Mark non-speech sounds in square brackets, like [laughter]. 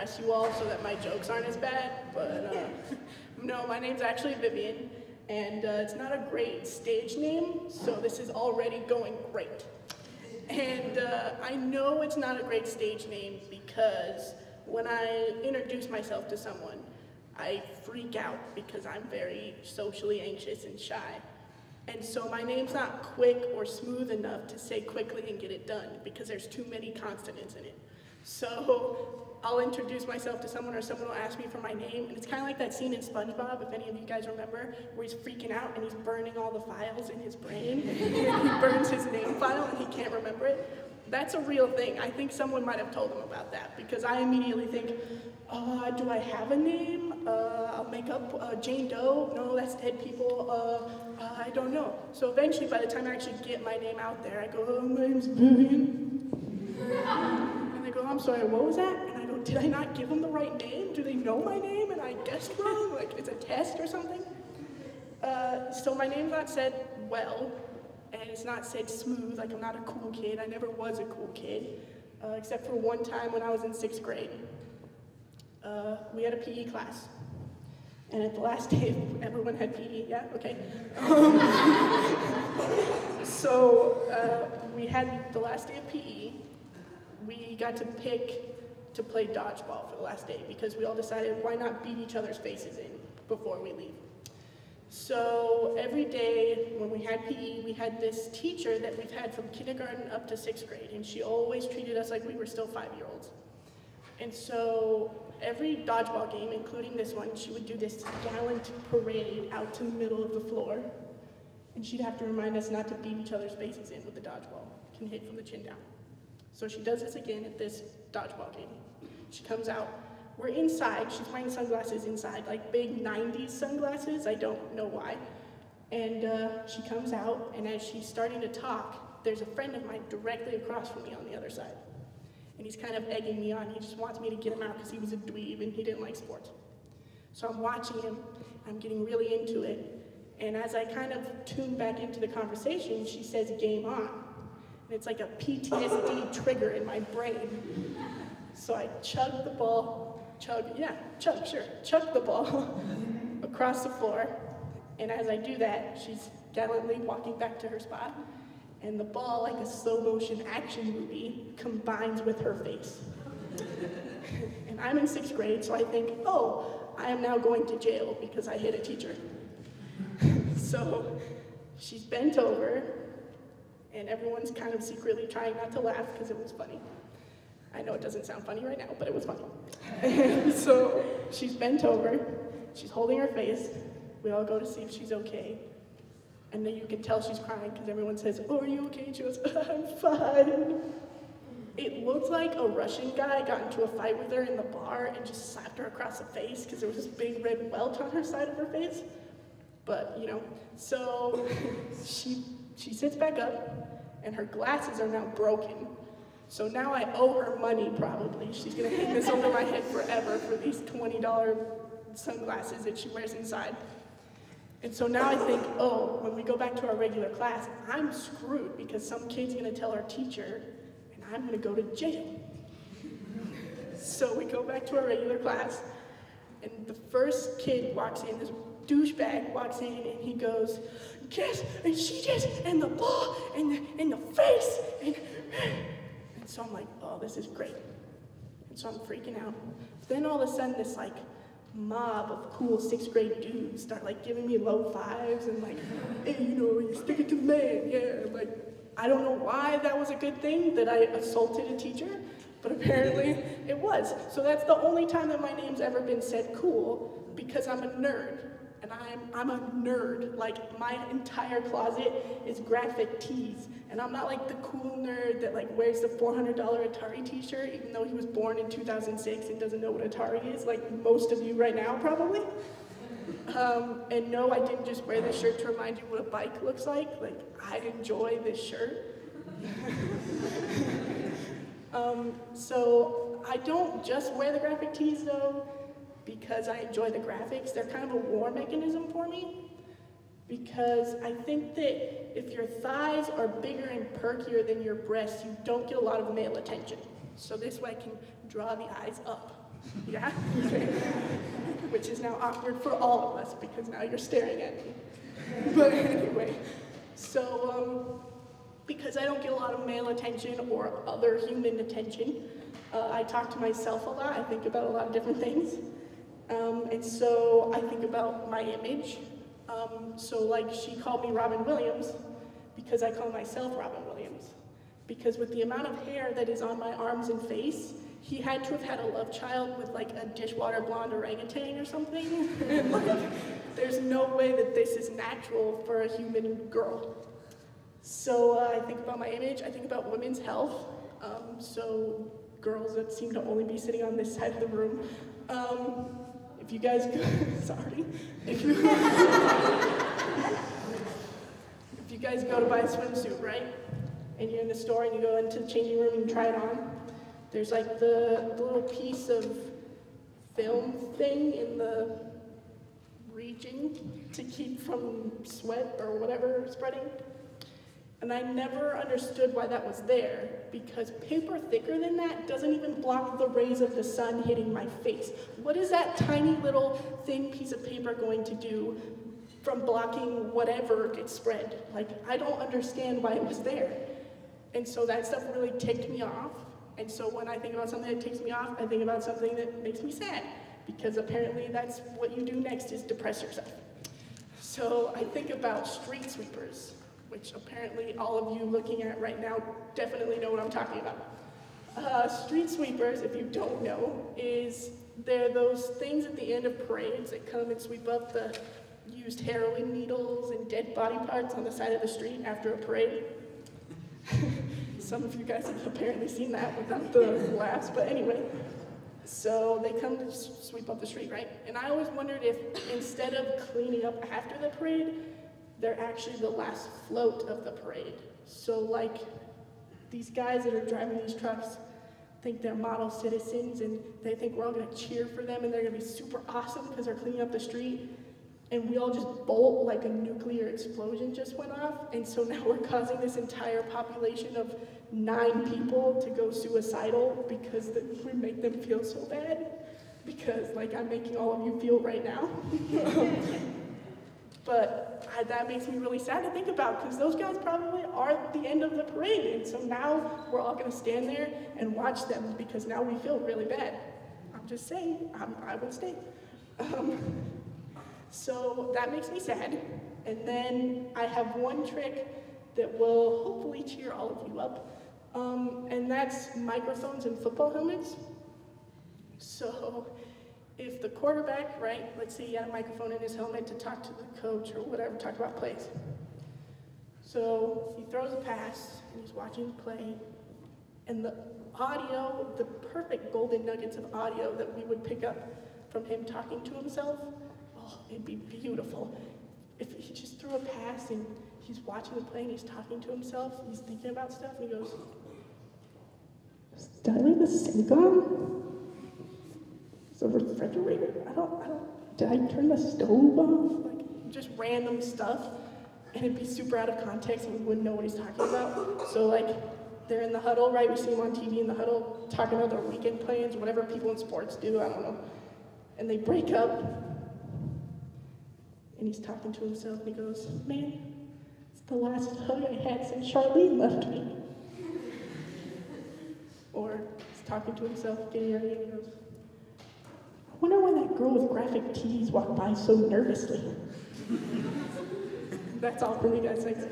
impress you all so that my jokes aren't as bad, but uh, [laughs] no, my name's actually Vivian, and uh, it's not a great stage name, so this is already going great. And uh, I know it's not a great stage name because when I introduce myself to someone, I freak out because I'm very socially anxious and shy. And so my name's not quick or smooth enough to say quickly and get it done because there's too many consonants in it. So I'll introduce myself to someone or someone will ask me for my name. And it's kind of like that scene in SpongeBob, if any of you guys remember, where he's freaking out and he's burning all the files in his brain. [laughs] he burns his name file and he can't remember it. That's a real thing. I think someone might have told him about that because I immediately think, uh, do I have a name? Uh, I'll make up uh, Jane Doe. No, that's dead people. Uh, uh, I don't know. So eventually, by the time I actually get my name out there, I go, oh, my name's Vivian. [laughs] and they go, I'm sorry, what was that? Did I not give them the right name? Do they know my name? And I guessed wrong? Like, it's a test or something? Uh, so my name's not said well, and it's not said smooth, like I'm not a cool kid. I never was a cool kid, uh, except for one time when I was in sixth grade. Uh, we had a PE class. And at the last day, [laughs] everyone had PE, yeah, okay. Um, [laughs] so uh, we had the last day of PE. We got to pick to play dodgeball for the last day because we all decided why not beat each other's faces in before we leave. So every day when we had PE, we had this teacher that we've had from kindergarten up to sixth grade, and she always treated us like we were still five-year-olds. And so every dodgeball game, including this one, she would do this gallant parade out to the middle of the floor, and she'd have to remind us not to beat each other's faces in with the dodgeball. Can hit from the chin down. So she does this again at this dodgeball game. She comes out, we're inside, she's wearing sunglasses inside, like big 90s sunglasses, I don't know why. And uh, she comes out, and as she's starting to talk, there's a friend of mine directly across from me on the other side. And he's kind of egging me on. He just wants me to get him out because he was a dweeb and he didn't like sports. So I'm watching him, I'm getting really into it. And as I kind of tune back into the conversation, she says, game on. It's like a PTSD trigger in my brain. So I chug the ball chug, yeah, chug, sure, chug the ball [laughs] across the floor. And as I do that, she's gallantly walking back to her spot. And the ball, like a slow motion action movie, combines with her face. [laughs] and I'm in sixth grade, so I think, oh, I am now going to jail because I hit a teacher. [laughs] so she's bent over, and everyone's kind of secretly trying not to laugh because it was funny. I know it doesn't sound funny right now, but it was funny. And [laughs] so she's bent over, she's holding her face. We all go to see if she's okay. And then you can tell she's crying because everyone says, oh, are you okay? She goes, [laughs] I'm fine. It looked like a Russian guy got into a fight with her in the bar and just slapped her across the face because there was this big red welt on her side of her face. But, you know, so she, she sits back up and her glasses are now broken so now I owe her money probably. She's gonna hang this over my head forever for these $20 sunglasses that she wears inside. And so now I think, oh, when we go back to our regular class, I'm screwed because some kid's gonna tell our teacher and I'm gonna go to jail. [laughs] so we go back to our regular class and the first kid walks in, this douchebag walks in and he goes, and she just, and the ball, and the, and the face, and so I'm like, oh, this is great. And so I'm freaking out. Then all of a sudden, this like mob of cool sixth grade dudes start like giving me low fives and like, hey, you know, you stick it to the man, yeah. Like, I don't know why that was a good thing that I assaulted a teacher, but apparently it was. So that's the only time that my name's ever been said cool because I'm a nerd and I'm, I'm a nerd. Like, my entire closet is graphic tees. And I'm not like the cool nerd that like wears the $400 Atari t-shirt, even though he was born in 2006 and doesn't know what Atari is, like most of you right now, probably. Um, and no, I didn't just wear this shirt to remind you what a bike looks like. Like, I enjoy this shirt. [laughs] um, so I don't just wear the graphic tees though because I enjoy the graphics. They're kind of a war mechanism for me because I think that if your thighs are bigger and perkier than your breasts, you don't get a lot of male attention. So this way I can draw the eyes up. [laughs] Yeah? [laughs] Which is now awkward for all of us because now you're staring at me. [laughs] But anyway, so um, because I don't get a lot of male attention or other human attention, uh, I talk to myself a lot. I think about a lot of different things. Um, and so I think about my image. Um, so like she called me Robin Williams because I call myself Robin Williams. Because with the amount of hair that is on my arms and face, he had to have had a love child with like a dishwater blonde orangutan or something. [laughs] there's no way that this is natural for a human girl. So uh, I think about my image, I think about women's health. Um, so girls that seem to only be sitting on this side of the room. Um, if you guys go, [laughs] sorry, if you, [laughs] if you guys go to buy a swimsuit, right? And you're in the store and you go into the changing room and you try it on, there's like the, the little piece of film thing in the region to keep from sweat or whatever spreading. And I never understood why that was there because paper thicker than that doesn't even block the rays of the sun hitting my face. What is that tiny little thin piece of paper going to do from blocking whatever gets spread? Like, I don't understand why it was there. And so that stuff really ticked me off. And so when I think about something that takes me off, I think about something that makes me sad because apparently that's what you do next is depress yourself. So I think about street sweepers which apparently all of you looking at right now definitely know what I'm talking about. Uh, street sweepers, if you don't know, is they're those things at the end of parades that come and sweep up the used heroin needles and dead body parts on the side of the street after a parade. [laughs] Some of you guys have apparently seen that without the laughs, but anyway. So they come to sweep up the street, right? And I always wondered if instead of cleaning up after the parade, they're actually the last float of the parade. So like these guys that are driving these trucks think they're model citizens and they think we're all gonna cheer for them and they're gonna be super awesome because they're cleaning up the street. And we all just bolt like a nuclear explosion just went off. And so [laughs] now we're causing this entire population of nine people to go suicidal because we make them feel so bad. Because like I'm making all of you feel right now. [laughs] But I, that makes me really sad to think about because those guys probably are the end of the parade. And so now we're all going to stand there and watch them because now we feel really bad. I'm just saying, I'm, i would stay. Um, so that makes me sad. And then I have one trick that will hopefully cheer all of you up. Um, and that's microphones and football helmets. So if the quarterback, right, let's say he had a microphone in his helmet to talk to the coach or whatever, talk about plays. So he throws a pass and he's watching the play, and the audio, the perfect golden nuggets of audio that we would pick up from him talking to himself, oh, it'd be beautiful. If he just threw a pass and he's watching the play and he's talking to himself, he's thinking about stuff, and he goes, Did I leave the on? The refrigerator. I don't, I don't, did I turn the stove off? Like, just random stuff. And it'd be super out of context and we wouldn't know what he's talking about. So like, they're in the huddle, right? We see him on TV in the huddle, talking about their weekend plans, whatever people in sports do, I don't know. And they break up, and he's talking to himself, and he goes, man, it's the last hug I had since Charlene left me. [laughs] or he's talking to himself, getting ready, and he goes, wonder why that girl with graphic tees walked by so nervously. [laughs] That's all for me, guys. Thanks.